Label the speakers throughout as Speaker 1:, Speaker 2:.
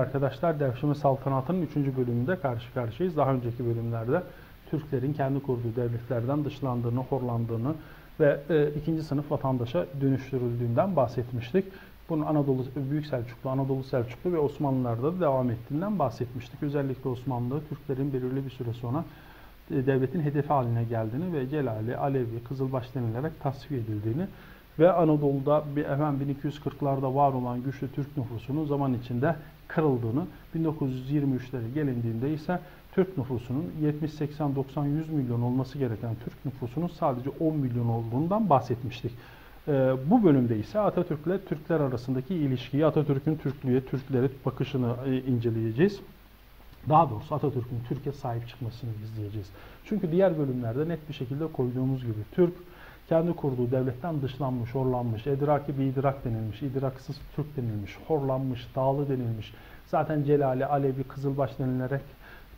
Speaker 1: arkadaşlar. Devşirme Saltanatı'nın 3. bölümünde karşı karşıyayız. Daha önceki bölümlerde Türklerin kendi kurduğu devletlerden dışlandığını, horlandığını ve e, ikinci sınıf vatandaşa dönüştürüldüğünden bahsetmiştik. Bunun Anadolu Büyük Selçuklu, Anadolu Selçuklu ve Osmanlılar'da da devam ettiğinden bahsetmiştik. Özellikle Osmanlı Türklerin belirli bir süre sonra e, devletin hedefi haline geldiğini ve Celali, Alevi, Kızılbaş denilerek tasfiye edildiğini ve Anadolu'da bir efendim 1240'larda var olan güçlü Türk nüfusunun zaman içinde kırıldığını, 1923'lere gelindiğinde ise Türk nüfusunun 70, 80, 90, 100 milyon olması gereken Türk nüfusunun sadece 10 milyon olduğundan bahsetmiştik. Ee, bu bölümde ise Atatürk'le Türkler arasındaki ilişkiyi, Atatürk'ün Türklüğe, Türklere bakışını e, inceleyeceğiz. Daha doğrusu Atatürk'ün Türkiye sahip çıkmasını izleyeceğiz. Çünkü diğer bölümlerde net bir şekilde koyduğumuz gibi Türk kendi kurduğu devletten dışlanmış, horlanmış, edraki bir idrak denilmiş, idraksız Türk denilmiş, horlanmış, dağlı denilmiş. Zaten Celali, Alevi, Kızılbaş denilerek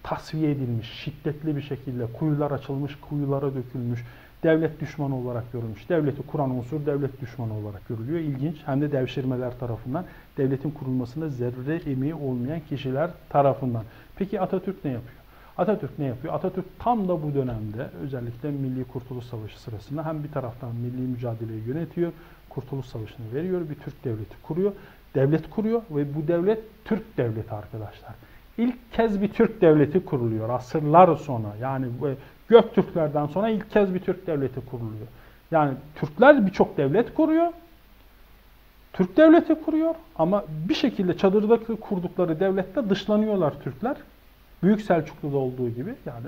Speaker 1: tasfiye edilmiş, şiddetli bir şekilde kuyular açılmış, kuyulara dökülmüş, devlet düşmanı olarak görülmüş. Devleti kuran unsur devlet düşmanı olarak görülüyor. İlginç. Hem de devşirmeler tarafından, devletin kurulmasında zerre emeği olmayan kişiler tarafından. Peki Atatürk ne yapıyor? Atatürk ne yapıyor? Atatürk tam da bu dönemde özellikle Milli Kurtuluş Savaşı sırasında hem bir taraftan milli mücadeleyi yönetiyor, Kurtuluş Savaşı'nı veriyor, bir Türk devleti kuruyor. Devlet kuruyor ve bu devlet Türk devleti arkadaşlar. İlk kez bir Türk devleti kuruluyor asırlar sonra. Yani Göktürklerden sonra ilk kez bir Türk devleti kuruluyor. Yani Türkler birçok devlet kuruyor. Türk devleti kuruyor ama bir şekilde çadırdaki kurdukları devlette dışlanıyorlar Türkler. Büyük Selçuklu'da olduğu gibi yani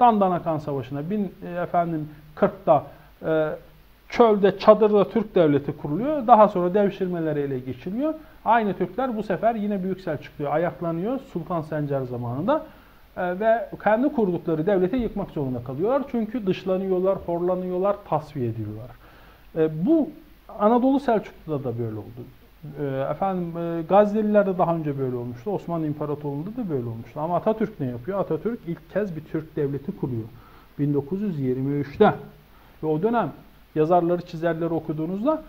Speaker 1: Dandanakan Savaşı'na bin e, efendim 40'ta e, çölde çadırda Türk devleti kuruluyor. Daha sonra devşirmeleri ele geçiliyor. Aynı Türkler bu sefer yine Büyük Selçuklu'ya ayaklanıyor Sultan Sencer zamanında e, ve kendi kurdukları devleti yıkmak zorunda kalıyorlar. Çünkü dışlanıyorlar, horlanıyorlar, tasfiye ediliyorlar. E, bu Anadolu Selçuklu'da da böyle oldu. E, efendim e, Gazneliler'de daha önce böyle olmuştu. Osmanlı İmparatorluğu'nda da böyle olmuştu. Ama Atatürk ne yapıyor? Atatürk ilk kez bir Türk devleti kuruyor. 1923'te. Ve o dönem yazarları, çizerleri okuduğunuzda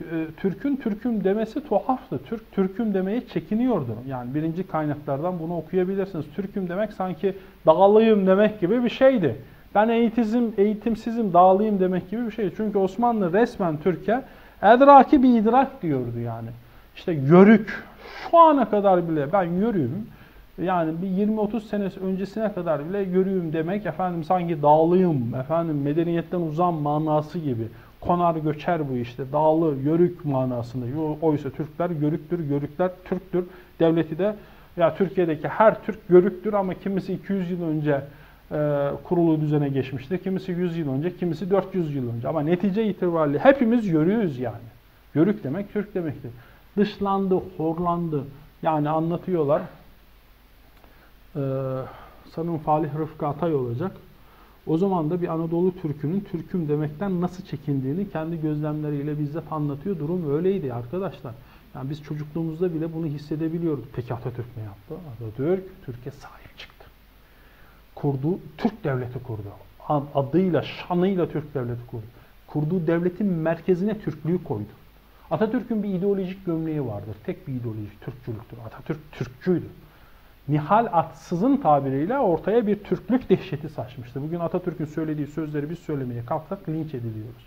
Speaker 1: e, Türk'ün Türk'üm demesi tuhaftı. Türk Türk'üm demeye çekiniyordu. Yani birinci kaynaklardan bunu okuyabilirsiniz. Türk'üm demek sanki dağlıyım demek gibi bir şeydi. Ben eğitim, eğitimsizim, dağlıyım demek gibi bir şeydi. Çünkü Osmanlı resmen Türkiye edraki bir idrak diyordu yani. İşte yörük. Şu ana kadar bile ben yörüğüm. Yani bir 20-30 sene öncesine kadar bile yörüğüm demek efendim sanki dağlıyım, efendim medeniyetten uzan manası gibi konar göçer bu işte. Dağlı, yörük manasında. Oysa Türkler yörüktür, yörükler Türktür. Devleti de ya Türkiye'deki her Türk yörüktür ama kimisi 200 yıl önce e, kurulu düzene geçmiştir. Kimisi 100 yıl önce, kimisi 400 yıl önce. Ama netice itibariyle hepimiz yörüyüz yani. Yörük demek Türk demektir. Dışlandı, horlandı. Yani anlatıyorlar. Ee, sanırım Falih Rıfkı Atay olacak. O zaman da bir Anadolu Türk'ünün Türk'üm demekten nasıl çekindiğini kendi gözlemleriyle bizzat anlatıyor. Durum öyleydi arkadaşlar. Yani biz çocukluğumuzda bile bunu hissedebiliyorduk. Peki Atatürk ne yaptı? Atatürk Türkiye sahip çıktı. Kurdu, Türk devleti kurdu. Adıyla, şanıyla Türk devleti kurdu. Kurduğu devletin merkezine Türklüğü koydu. Atatürk'ün bir ideolojik gömleği vardır. Tek bir ideolojik Türkçülüktür. Atatürk Türkçüydü. Nihal Atsız'ın tabiriyle ortaya bir Türklük dehşeti saçmıştı. Bugün Atatürk'ün söylediği sözleri biz söylemeye kalksak linç ediliyoruz.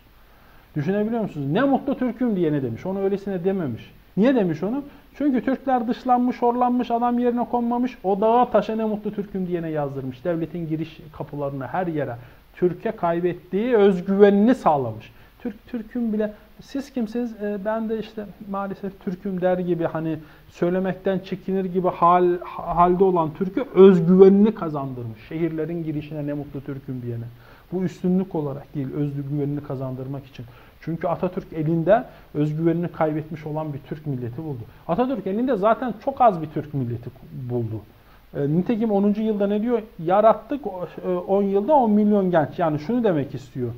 Speaker 1: Düşünebiliyor musunuz? Ne mutlu Türk'üm diye ne demiş. Onu öylesine dememiş. Niye demiş onu? Çünkü Türkler dışlanmış, horlanmış, adam yerine konmamış. O dağa taşa ne mutlu Türk'üm diyene yazdırmış. Devletin giriş kapılarını her yere Türkiye kaybettiği özgüvenini sağlamış. Türk Türk'üm bile siz kimsiniz? E, ben de işte maalesef Türk'üm der gibi hani söylemekten çekinir gibi hal halde olan Türk'ü özgüvenini kazandırmış. Şehirlerin girişine ne mutlu Türk'üm diyene. Bu üstünlük olarak değil, özgüvenini kazandırmak için. Çünkü Atatürk elinde özgüvenini kaybetmiş olan bir Türk milleti buldu. Atatürk elinde zaten çok az bir Türk milleti buldu. E, nitekim 10. yılda ne diyor? Yarattık 10 e, yılda 10 milyon genç. Yani şunu demek istiyor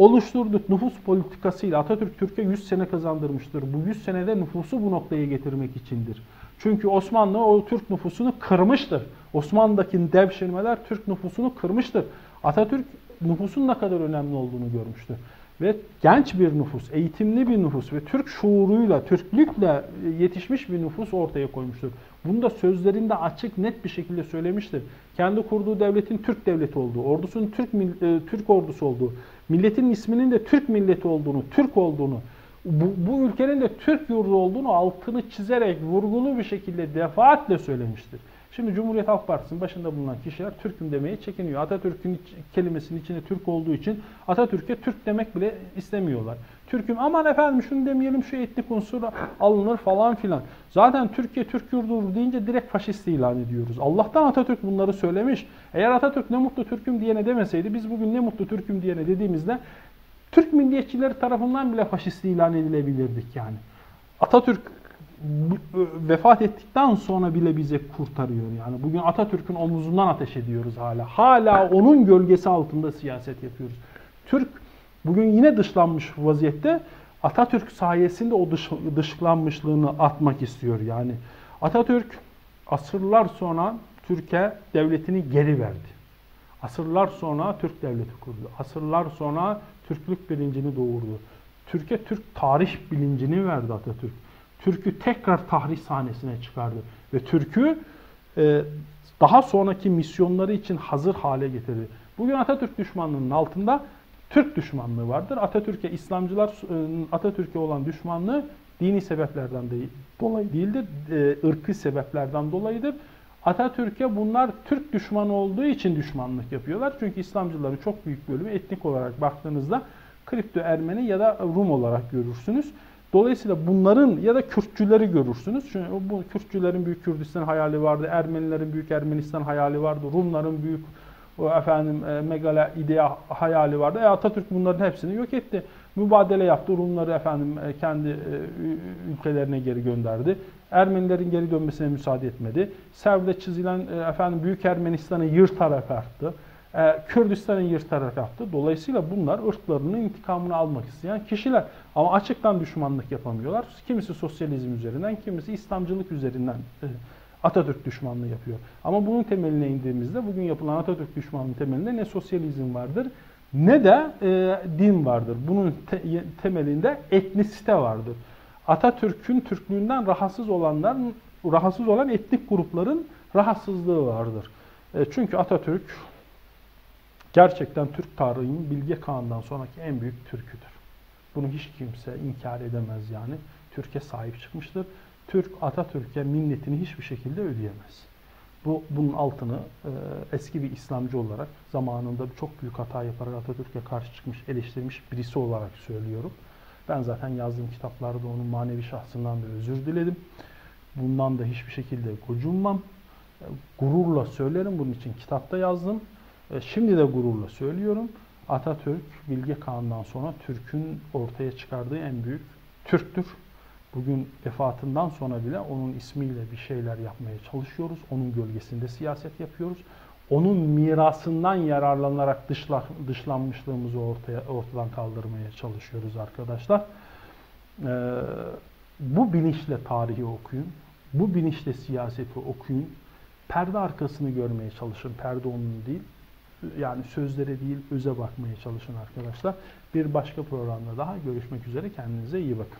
Speaker 1: oluşturduk nüfus politikasıyla Atatürk Türkiye 100 sene kazandırmıştır. Bu 100 senede nüfusu bu noktaya getirmek içindir. Çünkü Osmanlı o Türk nüfusunu kırmıştır. Osmanlı'daki devşirmeler Türk nüfusunu kırmıştır. Atatürk nüfusun ne kadar önemli olduğunu görmüştü. Ve genç bir nüfus, eğitimli bir nüfus ve Türk şuuruyla, Türklükle yetişmiş bir nüfus ortaya koymuştur. Bunu da sözlerinde açık, net bir şekilde söylemiştir. Kendi kurduğu devletin Türk devleti olduğu, ordusunun Türk e, Türk ordusu olduğu, milletin isminin de Türk milleti olduğunu, Türk olduğunu, bu, bu ülkenin de Türk yurdu olduğunu altını çizerek vurgulu bir şekilde defaatle söylemiştir. Şimdi Cumhuriyet Halk Partisi'nin başında bulunan kişiler Türk'üm demeye çekiniyor. Atatürk'ün kelimesinin içinde Türk olduğu için Atatürk'e Türk demek bile istemiyorlar. Türk'üm aman efendim şunu demeyelim şu etnik unsur alınır falan filan. Zaten Türkiye Türk yurdudur deyince direkt faşist ilan ediyoruz. Allah'tan Atatürk bunları söylemiş. Eğer Atatürk ne mutlu Türk'üm diyene demeseydi biz bugün ne mutlu Türk'üm diyene dediğimizde Türk milliyetçileri tarafından bile faşist ilan edilebilirdik yani. Atatürk vefat ettikten sonra bile bize kurtarıyor. Yani bugün Atatürk'ün omuzundan ateş ediyoruz hala. Hala onun gölgesi altında siyaset yapıyoruz. Türk bugün yine dışlanmış vaziyette Atatürk sayesinde o dış, dışlanmışlığını atmak istiyor. Yani Atatürk asırlar sonra Türkiye devletini geri verdi. Asırlar sonra Türk devleti kurdu. Asırlar sonra Türklük bilincini doğurdu. Türkiye Türk tarih bilincini verdi Atatürk. Türk'ü tekrar tarih sahnesine çıkardı. Ve Türk'ü e, daha sonraki misyonları için hazır hale getirdi. Bugün Atatürk düşmanlığının altında Türk düşmanlığı vardır. Atatürk'e İslamcılar e, Atatürk'e olan düşmanlığı dini sebeplerden değil, dolayı değildir. E, ırkı sebeplerden dolayıdır. Atatürk'e bunlar Türk düşmanı olduğu için düşmanlık yapıyorlar. Çünkü İslamcıların çok büyük bölümü etnik olarak baktığınızda kripto Ermeni ya da Rum olarak görürsünüz. Dolayısıyla bunların ya da Kürtçüleri görürsünüz. Çünkü bu Kürtçülerin büyük Kürdistan hayali vardı, Ermenilerin büyük Ermenistan hayali vardı, Rumların büyük o efendim e, megala idea hayali vardı. E, Atatürk bunların hepsini yok etti. Mübadele yaptı. Rumları efendim e, kendi e, ülkelerine geri gönderdi. Ermenilerin geri dönmesine müsaade etmedi. Sevde çizilen e, efendim Büyük Ermenistan'ı yırtarak arttı. E, Kürdistan'ı yırtarak attı. Dolayısıyla bunlar ırklarının intikamını almak isteyen kişiler. Ama açıktan düşmanlık yapamıyorlar. Kimisi sosyalizm üzerinden, kimisi İslamcılık üzerinden e, Atatürk düşmanlığı yapıyor. Ama bunun temeline indiğimizde bugün yapılan Atatürk düşmanlığı temelinde ne sosyalizm vardır ne de e, din vardır. Bunun te temelinde etnisite vardır. Atatürk'ün Türklüğünden rahatsız olanlar, rahatsız olan etnik grupların rahatsızlığı vardır. E, çünkü Atatürk gerçekten Türk tarihinin Bilge Kağan'dan sonraki en büyük Türk'üdür. Bunu hiç kimse inkar edemez yani. Türkiye sahip çıkmıştır. Türk Atatürk'e minnetini hiçbir şekilde ödeyemez. Bu bunun altını e, eski bir İslamcı olarak zamanında çok büyük hata yaparak Atatürk'e karşı çıkmış, eleştirmiş birisi olarak söylüyorum. Ben zaten yazdığım kitaplarda onun manevi şahsından da özür diledim. Bundan da hiçbir şekilde gocunmam. E, gururla söylerim. Bunun için kitapta yazdım. E, şimdi de gururla söylüyorum. Atatürk, Bilge Kağan'dan sonra Türk'ün ortaya çıkardığı en büyük Türk'tür. Bugün vefatından sonra bile onun ismiyle bir şeyler yapmaya çalışıyoruz. Onun gölgesinde siyaset yapıyoruz. Onun mirasından yararlanarak dışla, dışlanmışlığımızı ortaya ortadan kaldırmaya çalışıyoruz arkadaşlar. Ee, bu bilinçle tarihi okuyun. Bu bilinçle siyaseti okuyun. Perde arkasını görmeye çalışın. Perde onun değil. Yani sözlere değil, öze bakmaya çalışın arkadaşlar. Bir başka programda daha görüşmek üzere. Kendinize iyi bakın.